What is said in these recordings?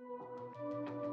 You the jump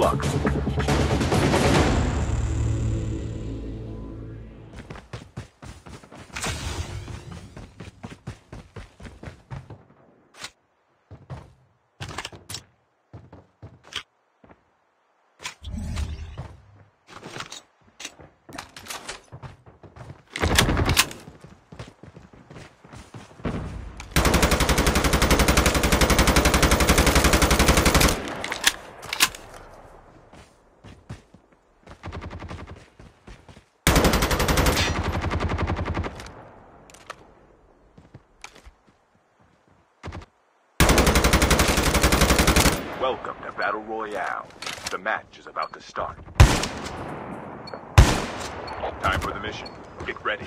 leader. Good luck. Welcome to Battle Royale. The match is about to start. Time for the mission. Get ready.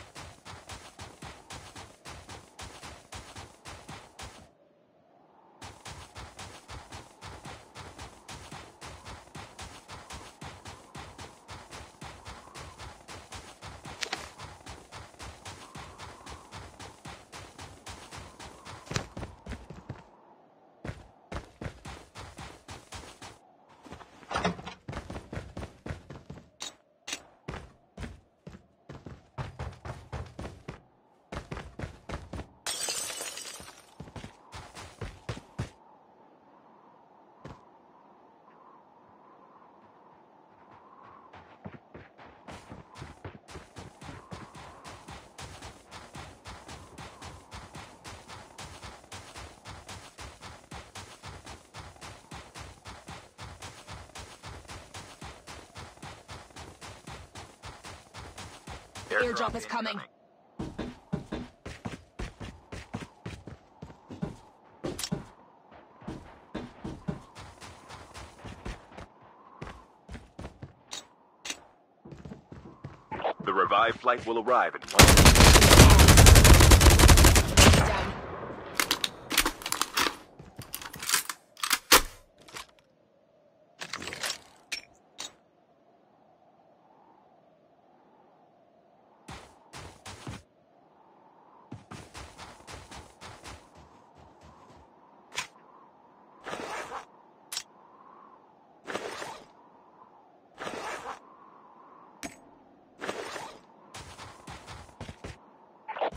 airdrop is coming. The revived flight will arrive at 1...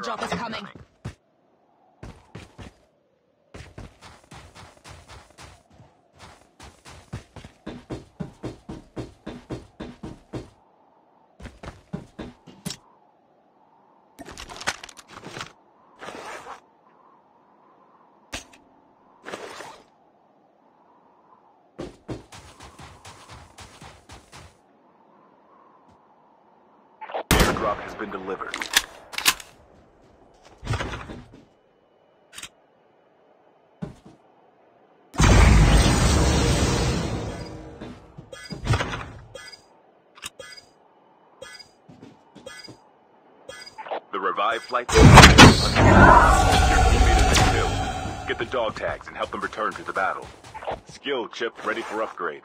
Airdrop is coming. Killed. Get the dog tags and help them return to the battle. Skill chip ready for upgrade.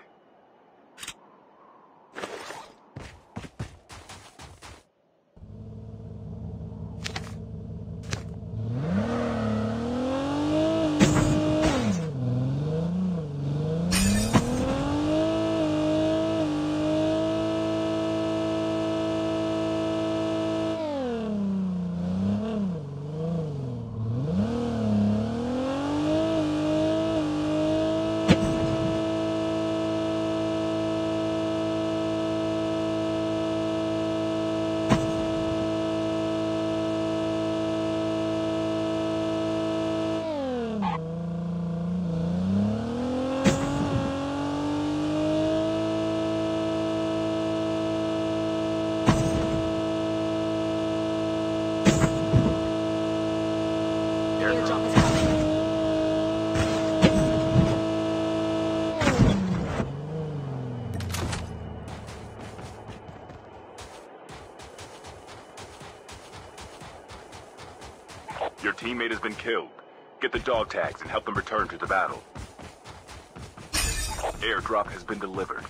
Dog tags and help them return to the battle. Airdrop has been delivered.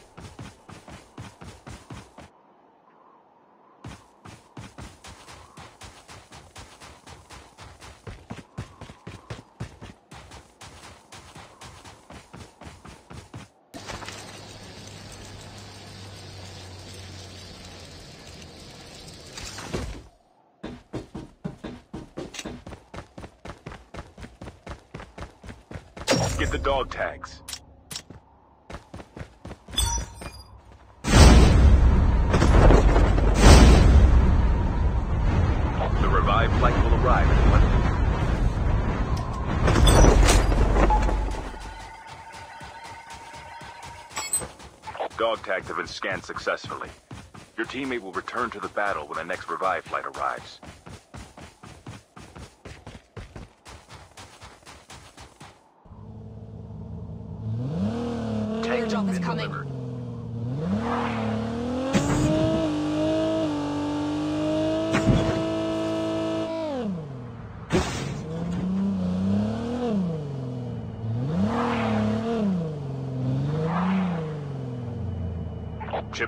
The dog tags. The revived flight will arrive in minute. Dog tags have been scanned successfully. Your teammate will return to the battle when the next revive flight arrives. Tank Airdrop is been coming. delivered. Chip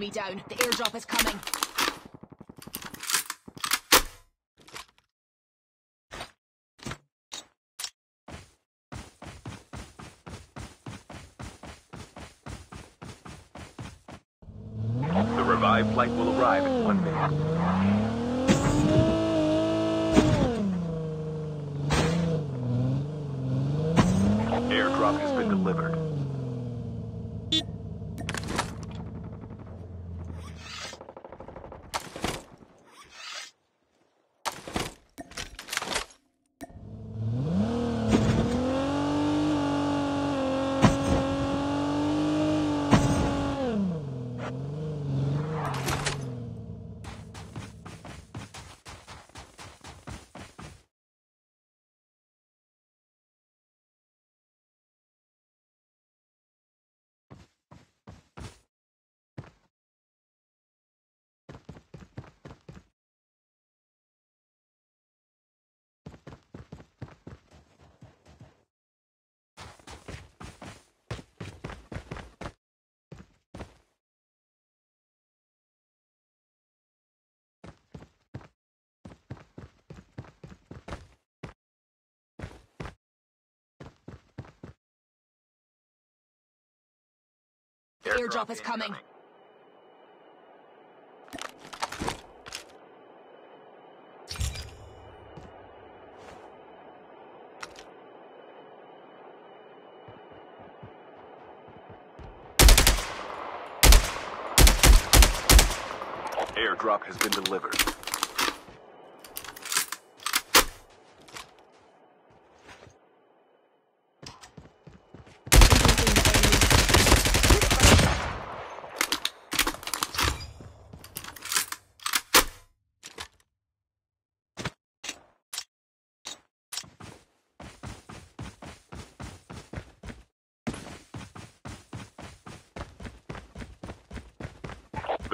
Enemy down. The airdrop is coming. The revived flight will arrive in one minute. Airdrop has been delivered. Airdrop is coming. Airdrop has been delivered.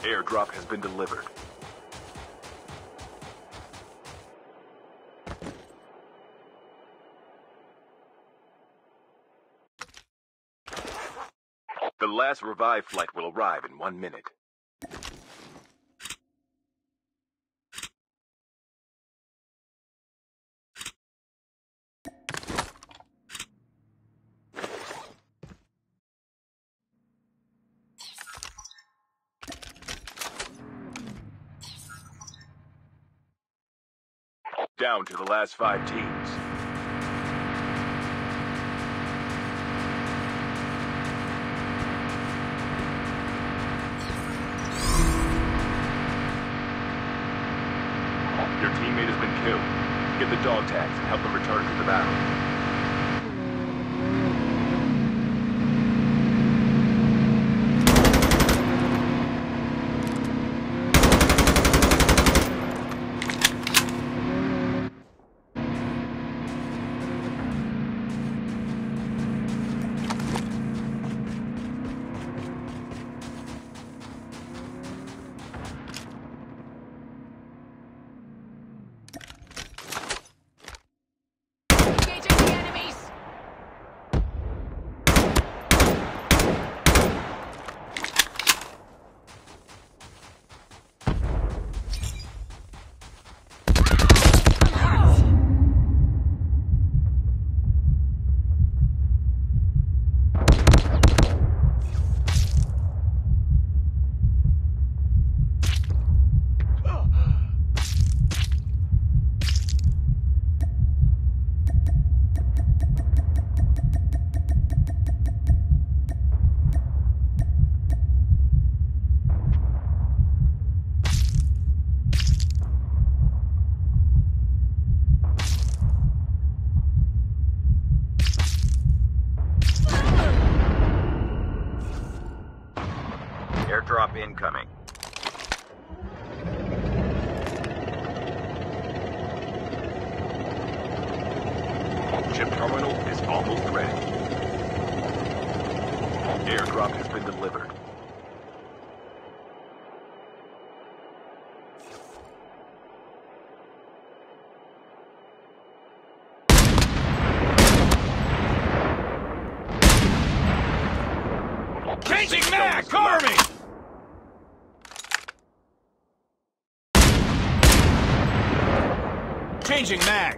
Airdrop has been delivered. The last revive flight will arrive in one minute. Down to the last five teams. Changing mag!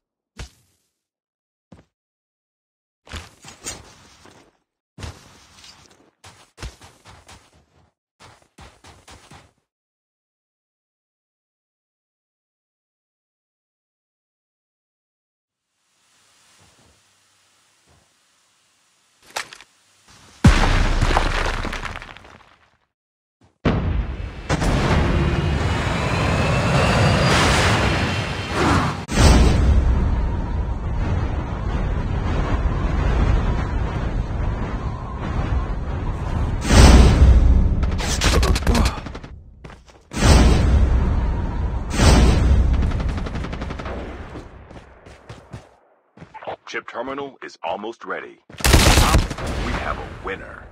Terminal is almost ready. We have a winner.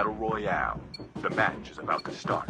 Battle Royale. The match is about to start.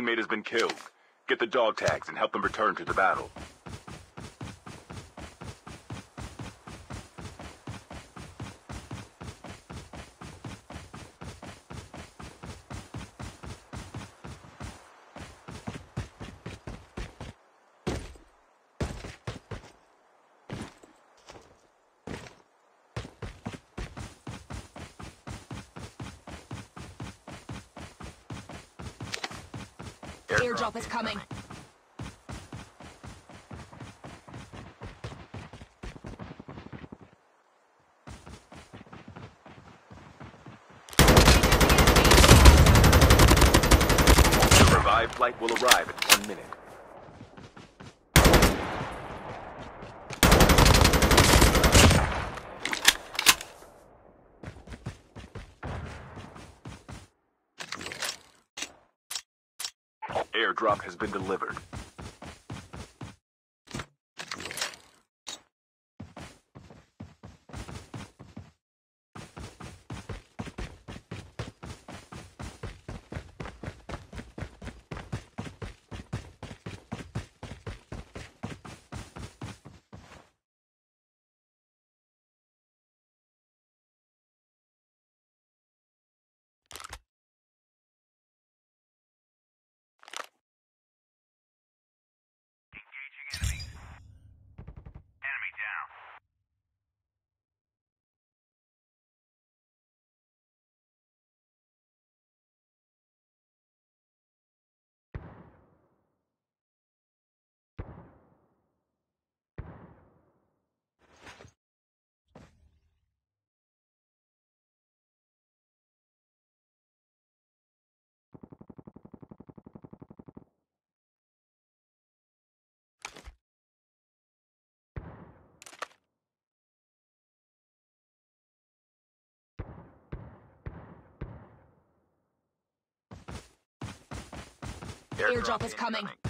teammate has been killed. Get the dog tags and help them return to the battle. Airdrop is coming. The revived flight will arrive in one minute. Airdrop has been delivered. Airdrop is coming. incoming.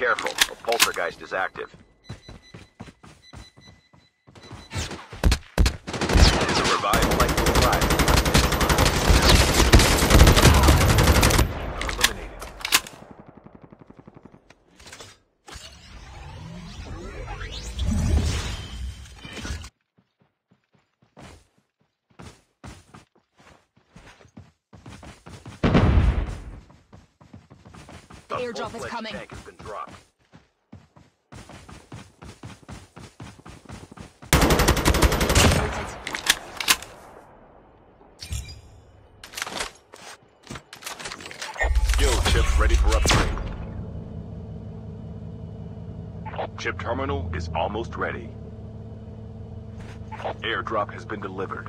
Careful. A poltergeist is active. The revived flight will arrive in one minute. Eliminated. The airdrop is coming. Tank has been dropped. Noted. Skill chip ready for upgrade. Chip terminal is almost ready. Airdrop has been delivered.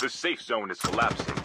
The safe zone is collapsing.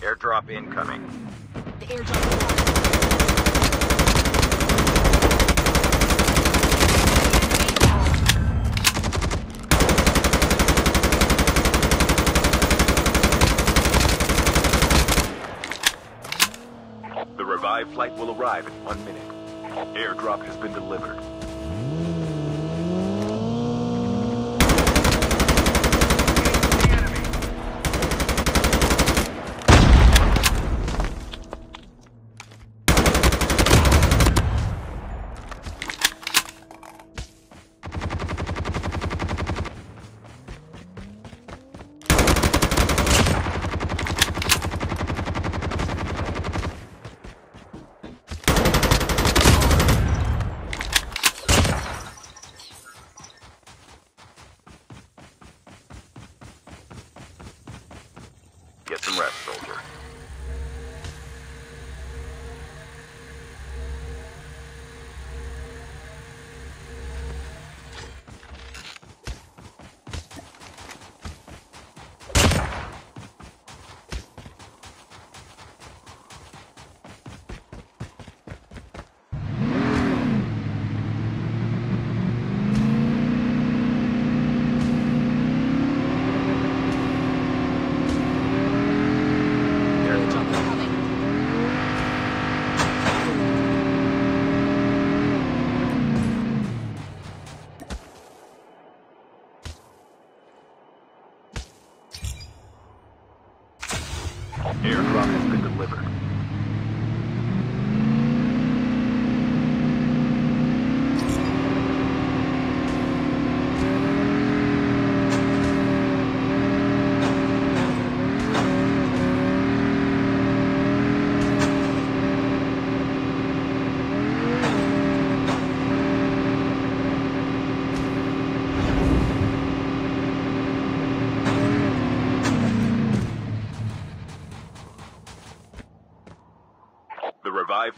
Airdrop incoming. The airdrop. The revived flight will arrive in one minute. Airdrop has been delivered.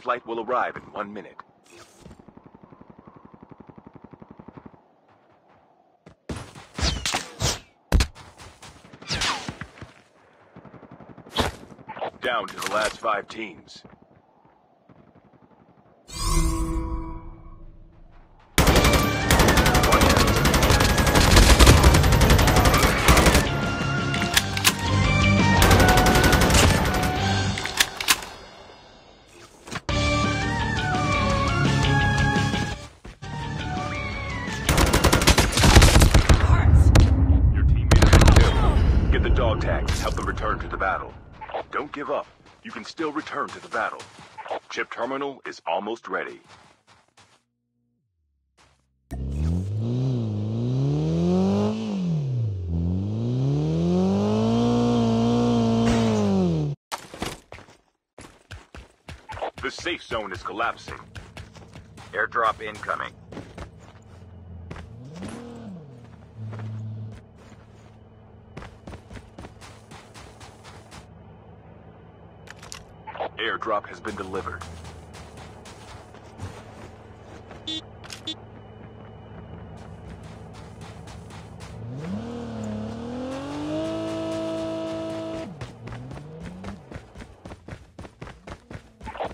Flight will arrive in one minute. Down to the last five teams. Help them return to the battle. Don't give up. You can still return to the battle. Chip terminal is almost ready. The safe zone is collapsing. Airdrop incoming. Airdrop has been delivered.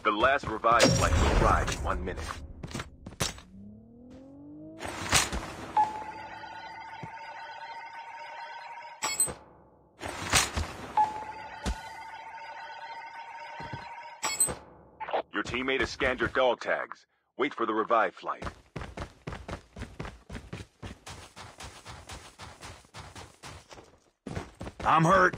The last revived flight will arrive in one minute. Your scanned your dog tags. Wait for the revive flight. I'm hurt.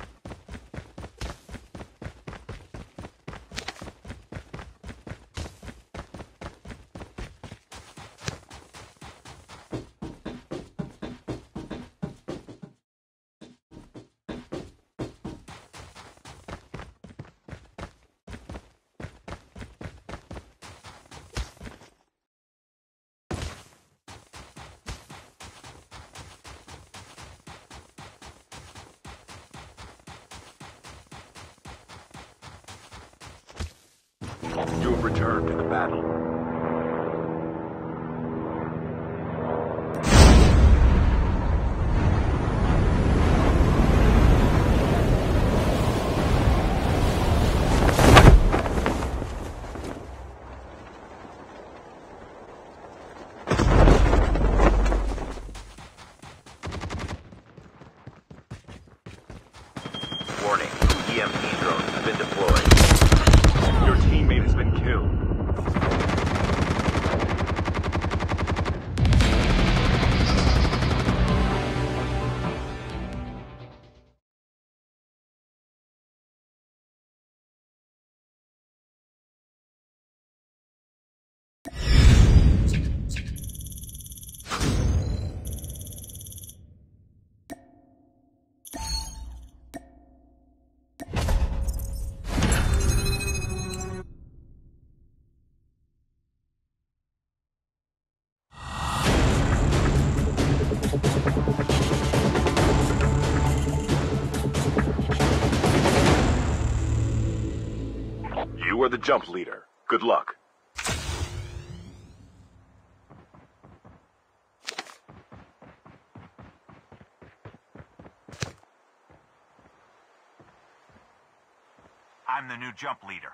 Jump leader. Good luck. I'm the new jump leader.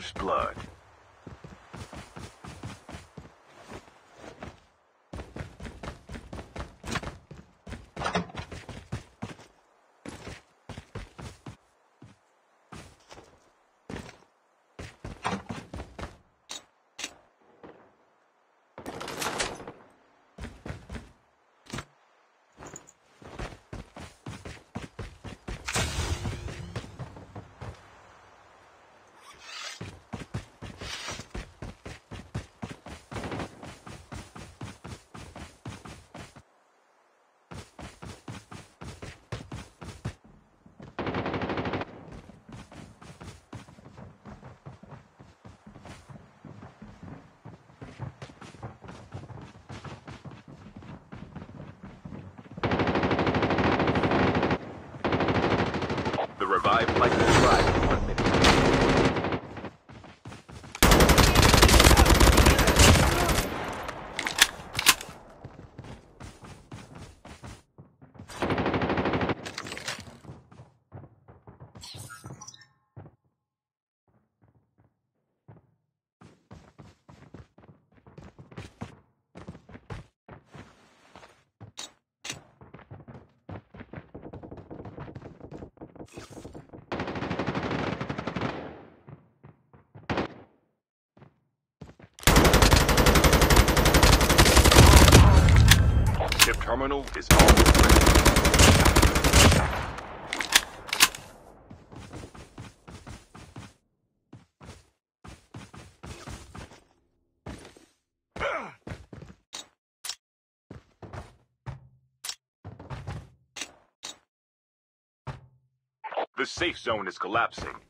First Blood. The revived flight terminal is almost. The safe zone is collapsing.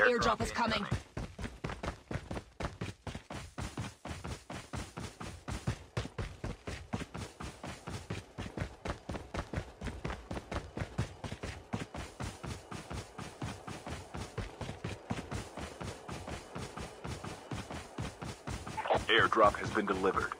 Airdrop is coming. Airdrop has been delivered.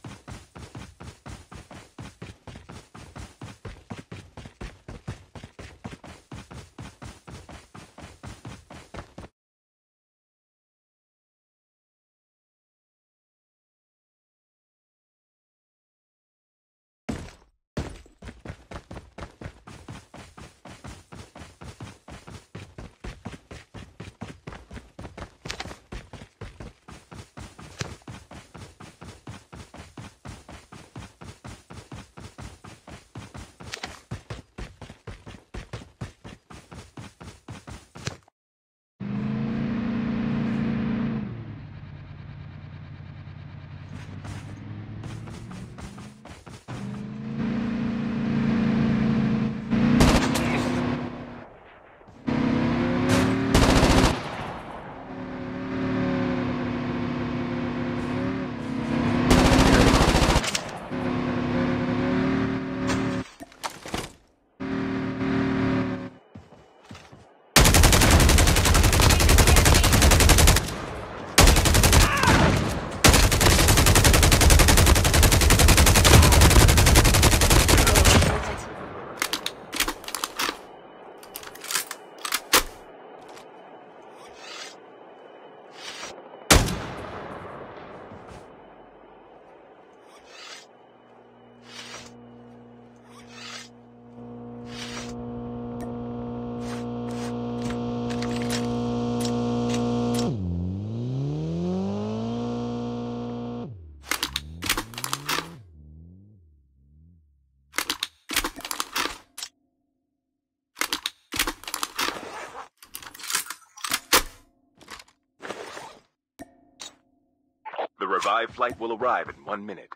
Revived flight will arrive in one minute.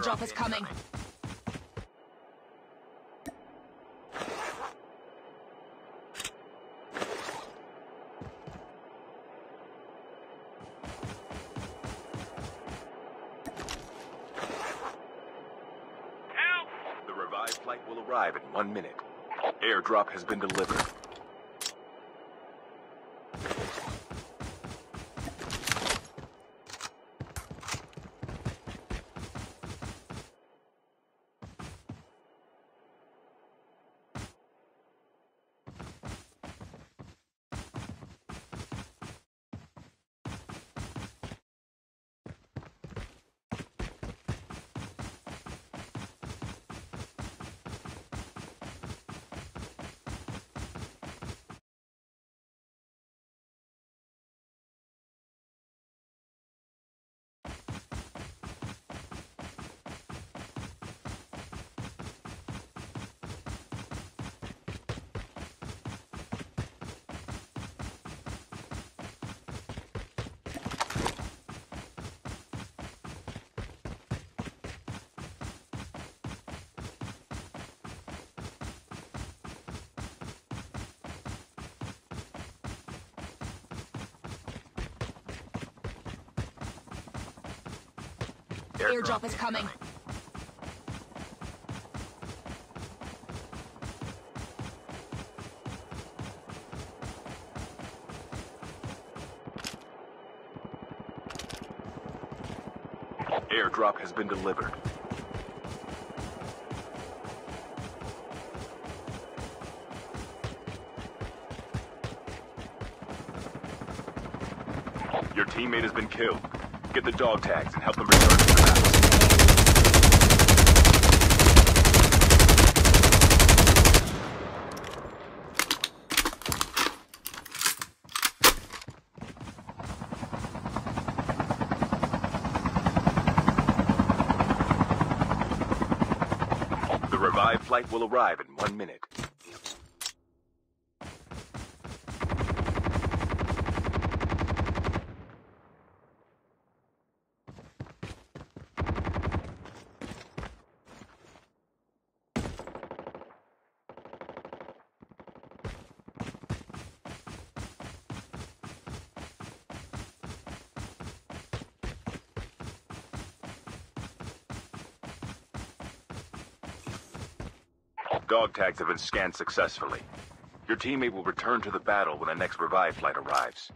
Airdrop is coming. The revived flight will arrive in one minute. Airdrop has been delivered. Airdrop is coming. Airdrop has been delivered. Your teammate has been killed. Get the dog tags and help them return to the battle. The revived flight will arrive in one minute. Dog tags have been scanned successfully. Your teammate will return to the battle when the next revive flight arrives.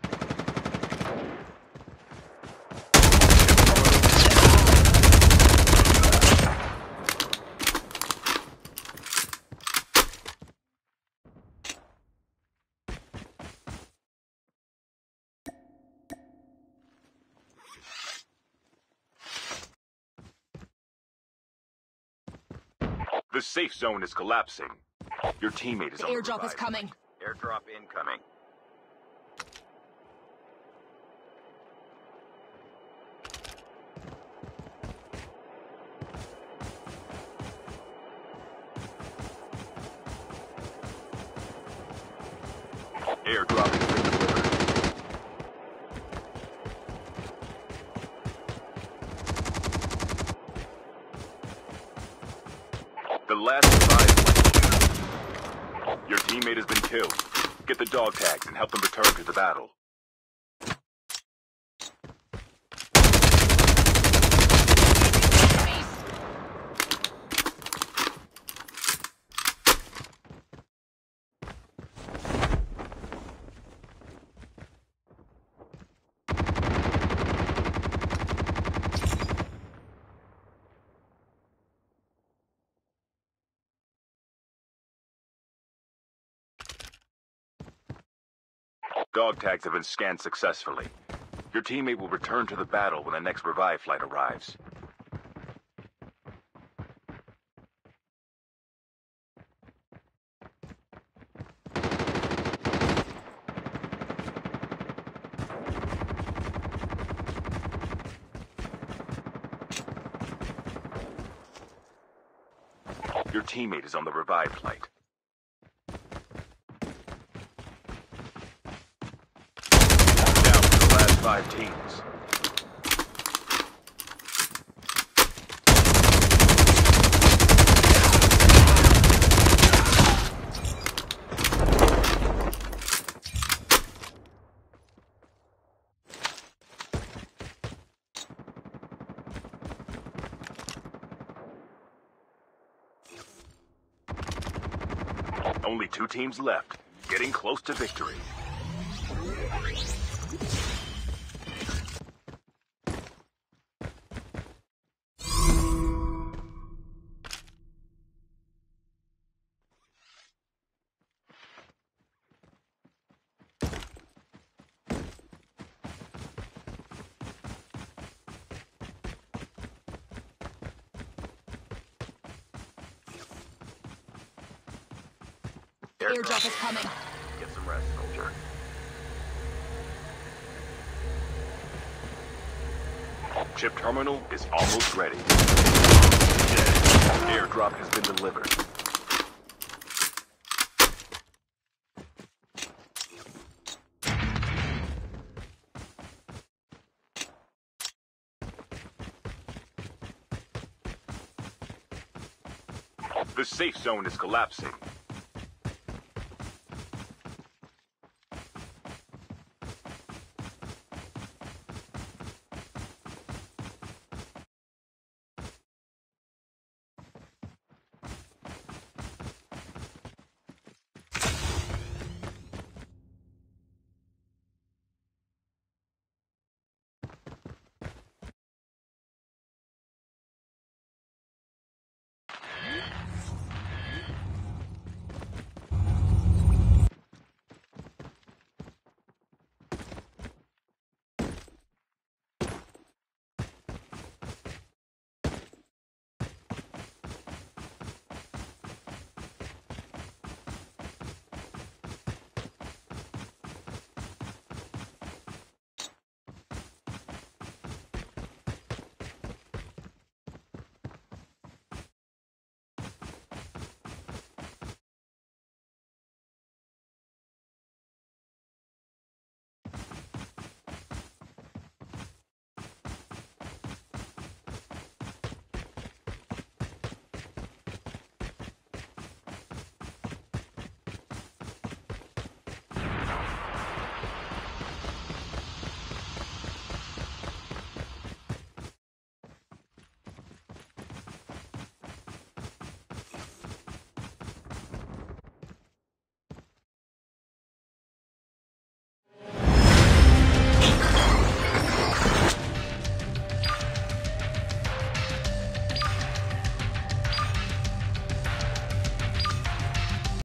Safe zone is collapsing. Your teammate is The on the airdrop is revive coming. Airdrop incoming. And help them return to the battle. Dog tags have been scanned successfully. Your teammate will return to the battle when the next revive flight arrives. Your teammate is on the revive flight. Down to the last five teams. Only two teams left, getting close to victory. Terminal is almost ready. Airdrop has been delivered. The safe zone is collapsing.